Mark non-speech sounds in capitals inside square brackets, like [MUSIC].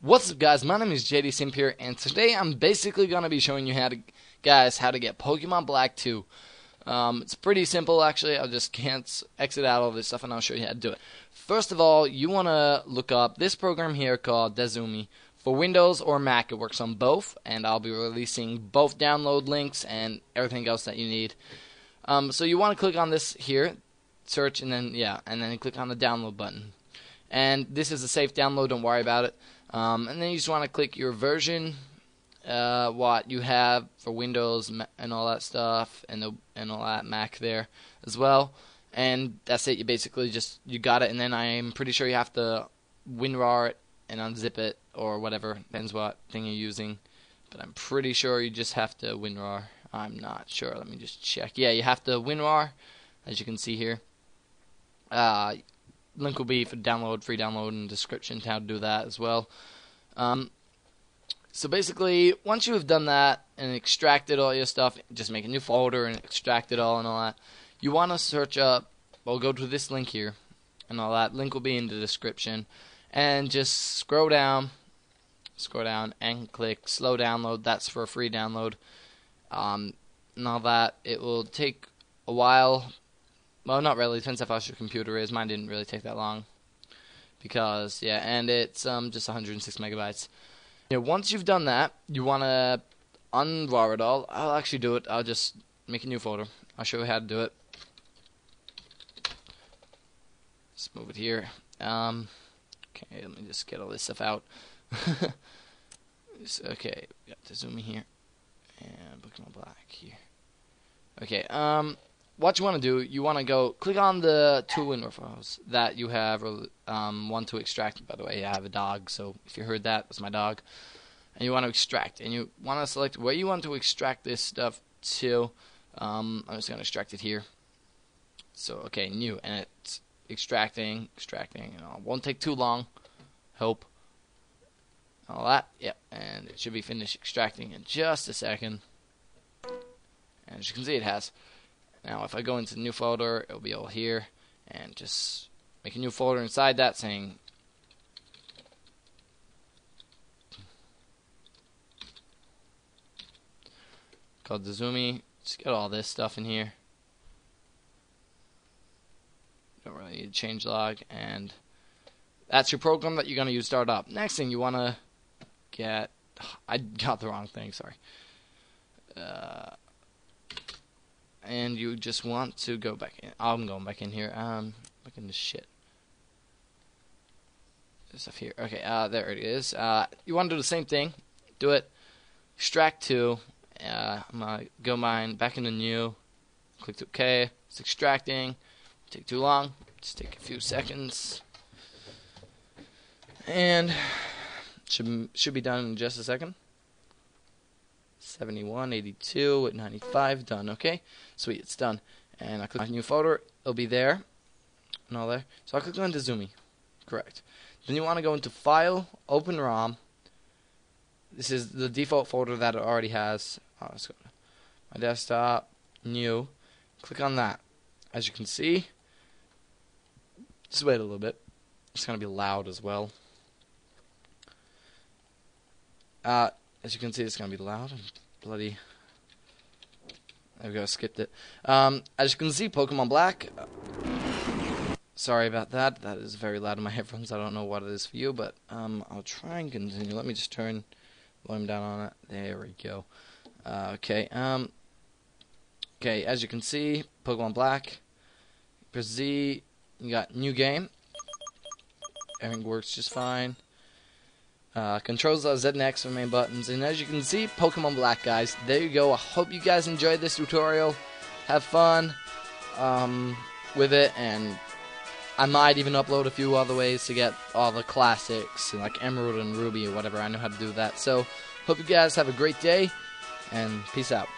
What's up, guys? My name is JD Simp here, and today I'm basically gonna be showing you how to, guys, how to get Pokemon Black 2. Um, it's pretty simple, actually. I'll just can't exit out all this stuff, and I'll show you how to do it. First of all, you wanna look up this program here called DeSmuME. For Windows or Mac, it works on both, and I'll be releasing both download links and everything else that you need. Um, so you want to click on this here, search, and then yeah, and then click on the download button. And this is a safe download. Don't worry about it. Um, and then you just want to click your version, uh, what you have for Windows and all that stuff, and the, and all that Mac there as well. And that's it. You basically just you got it. And then I'm pretty sure you have to WinRAR it and unzip it or whatever depends what thing you're using. But I'm pretty sure you just have to WinRAR. I'm not sure. Let me just check. Yeah, you have to WinRAR, as you can see here. Uh, link will be for download, free download the description to how to do that as well. Um, so basically, once you have done that and extracted all your stuff, just make a new folder and extract it all and all that. You want to search up, well, go to this link here and all that. Link will be in the description. And just scroll down, scroll down and click slow download. That's for a free download. Um, and all that. It will take a while well, not really. Depends how fast your computer is. Mine didn't really take that long. Because, yeah, and it's um, just 106 megabytes. You know, once you've done that, you want to unRAR it all. I'll actually do it. I'll just make a new folder. I'll show you how to do it. Let's move it here. Um, okay, let me just get all this stuff out. [LAUGHS] okay, got to zoom in here. And Pokemon Black here. Okay, um, what you want to do, you want to go click on the two window files that you have um, want to extract. By the way, I have a dog, so if you heard that, it's my dog. And you want to extract, and you want to select where you want to extract this stuff to. Um, I'm just going to extract it here. So okay, new, and it's extracting, extracting. Know, it won't take too long. Hope. All that, yep, and it should be finished extracting in just a second. And as you can see, it has. Now if I go into the new folder, it'll be all here, and just make a new folder inside that saying called the DeSmuME. Just get all this stuff in here. Don't really need a change log, and that's your program that you're going to use start up. Next thing you want to get, I got the wrong thing, sorry. Uh, and you just want to go back in. I'm going back in here. Um, back in the shit. Stuff here. Okay, uh, there it is. Uh, you want to do the same thing. Do it. Extract to. Uh, I'm gonna go mine back into new. Click OK. It's extracting. Take too long. Just take a few seconds. And should should be done in just a second. 71, 82, 95, done. Okay, sweet, it's done. And I click on new folder, it'll be there, and all there. So I click on DeSmuME, correct. Then you want to go into File, Open ROM. This is the default folder that it already has. Oh, let's go to my desktop, new. Click on that. As you can see, just wait a little bit. It's going to be loud as well. Uh, as you can see, it's going to be loud and bloody. There we go, skipped it. Um, as you can see, Pokemon Black. sorry about that. That is very loud in my [LAUGHS] headphones. I don't know what it is for you, but um, I'll try and continue. Let me just turn volume down on it. There we go. Uh, okay. Um. Okay, as you can see, Pokemon Black. Press Z. You got new game. Everything works just fine. Uh, controls are Z and X for main buttons. And as you can see, Pokemon Black, guys. There you go. I hope you guys enjoyed this tutorial. Have fun um, with it. And I might even upload a few other ways to get all the classics, like Emerald and Ruby or whatever. I know how to do that. So, hope you guys have a great day. And peace out.